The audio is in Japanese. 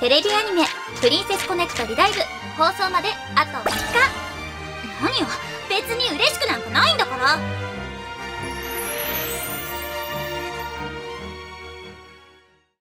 テレビアニメ「プリンセスコネクトリライブ」放送まであと2日。何よ別に嬉しくなんかな